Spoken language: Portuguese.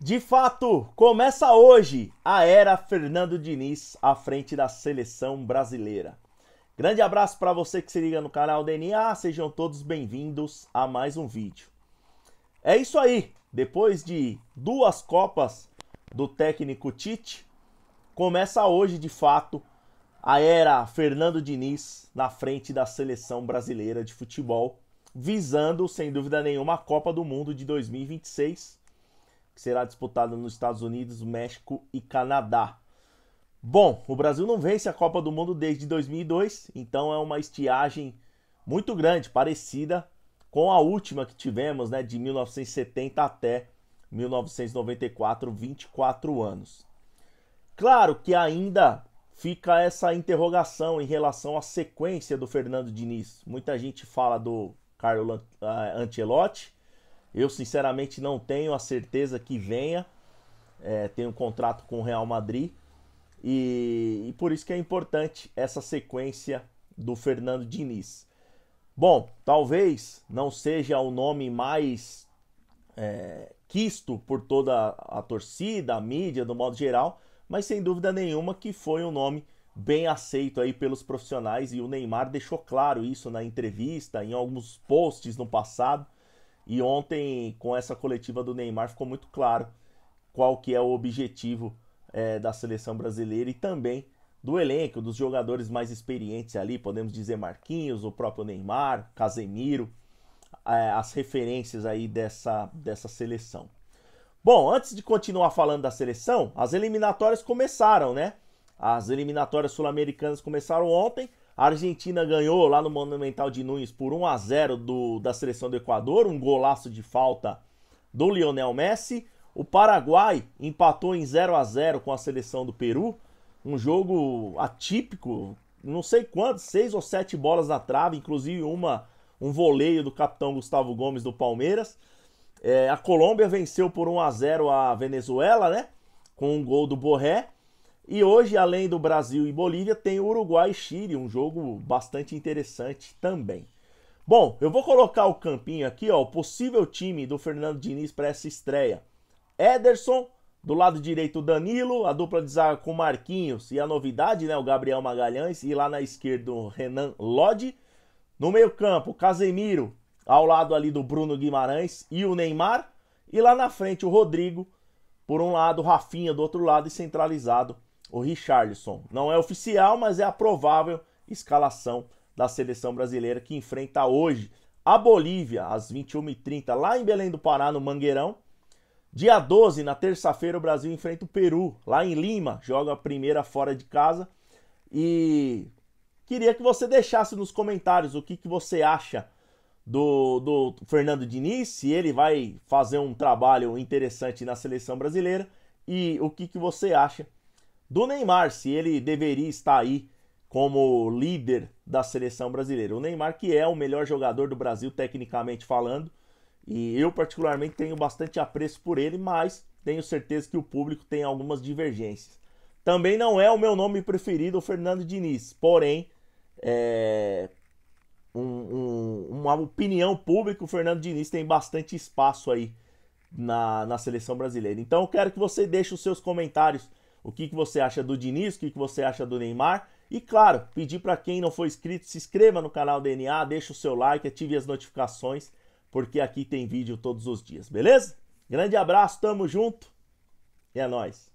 De fato, começa hoje a era Fernando Diniz à frente da seleção brasileira. Grande abraço para você que se liga no canal DNA, sejam todos bem-vindos a mais um vídeo. É isso aí, depois de duas Copas do técnico Tite, começa hoje de fato a era Fernando Diniz na frente da seleção brasileira de futebol, visando sem dúvida nenhuma a Copa do Mundo de 2026 que será disputada nos Estados Unidos, México e Canadá. Bom, o Brasil não vence a Copa do Mundo desde 2002, então é uma estiagem muito grande, parecida com a última que tivemos, né, de 1970 até 1994, 24 anos. Claro que ainda fica essa interrogação em relação à sequência do Fernando Diniz. Muita gente fala do Carlo Ancelotti, eu, sinceramente, não tenho a certeza que venha. É, um contrato com o Real Madrid. E, e, por isso que é importante essa sequência do Fernando Diniz. Bom, talvez não seja o nome mais é, quisto por toda a torcida, a mídia, do modo geral, mas sem dúvida nenhuma que foi um nome bem aceito aí pelos profissionais e o Neymar deixou claro isso na entrevista, em alguns posts no passado. E ontem, com essa coletiva do Neymar, ficou muito claro qual que é o objetivo é, da seleção brasileira e também do elenco, dos jogadores mais experientes ali, podemos dizer Marquinhos, o próprio Neymar, Casemiro, é, as referências aí dessa, dessa seleção. Bom, antes de continuar falando da seleção, as eliminatórias começaram, né? As eliminatórias sul-americanas começaram ontem. A Argentina ganhou lá no Monumental de Nunes por 1 a 0 do, da seleção do Equador, um golaço de falta do Lionel Messi. O Paraguai empatou em 0 a 0 com a seleção do Peru, um jogo atípico, não sei quantos, seis ou sete bolas na trave, inclusive uma um voleio do capitão Gustavo Gomes do Palmeiras. É, a Colômbia venceu por 1 a 0 a Venezuela, né? Com um gol do Borré. E hoje, além do Brasil e Bolívia, tem Uruguai e Chile, um jogo bastante interessante também. Bom, eu vou colocar o campinho aqui, ó, o possível time do Fernando Diniz para essa estreia. Ederson, do lado direito Danilo, a dupla de zaga com Marquinhos e a novidade, né, o Gabriel Magalhães, e lá na esquerda o Renan Lodi. No meio-campo, Casemiro, ao lado ali do Bruno Guimarães e o Neymar. E lá na frente o Rodrigo, por um lado, o Rafinha do outro lado e centralizado o Richarlison. Não é oficial, mas é a provável escalação da seleção brasileira que enfrenta hoje a Bolívia às 21h30 lá em Belém do Pará, no Mangueirão. Dia 12, na terça-feira, o Brasil enfrenta o Peru, lá em Lima, joga a primeira fora de casa. E queria que você deixasse nos comentários o que, que você acha do, do Fernando Diniz, se ele vai fazer um trabalho interessante na seleção brasileira e o que, que você acha do Neymar, se ele deveria estar aí como líder da seleção brasileira. O Neymar, que é o melhor jogador do Brasil, tecnicamente falando, e eu, particularmente, tenho bastante apreço por ele, mas tenho certeza que o público tem algumas divergências. Também não é o meu nome preferido, o Fernando Diniz, porém, é, um, um, uma opinião pública, o Fernando Diniz tem bastante espaço aí na, na seleção brasileira. Então, eu quero que você deixe os seus comentários o que, que você acha do Diniz, o que, que você acha do Neymar. E claro, pedir para quem não for inscrito, se inscreva no canal DNA, deixa o seu like, ative as notificações, porque aqui tem vídeo todos os dias, beleza? Grande abraço, tamo junto e é nóis!